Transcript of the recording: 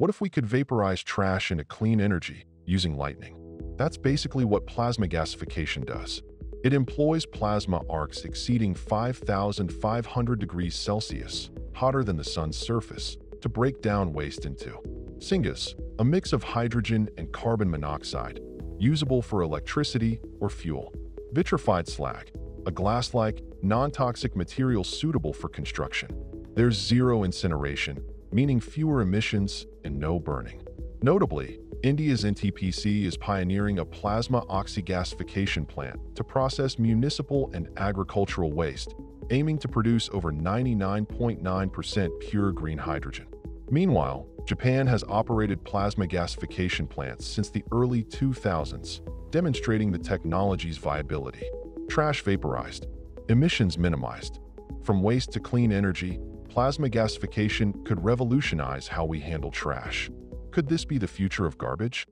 What if we could vaporize trash into clean energy using lightning? That's basically what plasma gasification does. It employs plasma arcs exceeding 5,500 degrees Celsius, hotter than the sun's surface, to break down waste into syngas, a mix of hydrogen and carbon monoxide, usable for electricity or fuel. Vitrified slag, a glass-like, non-toxic material suitable for construction. There's zero incineration, meaning fewer emissions and no burning. Notably, India's NTPC is pioneering a plasma oxygasification plant to process municipal and agricultural waste, aiming to produce over 99.9% pure green hydrogen. Meanwhile, Japan has operated plasma gasification plants since the early 2000s, demonstrating the technology's viability. Trash vaporized, emissions minimized. From waste to clean energy, plasma gasification could revolutionize how we handle trash. Could this be the future of garbage?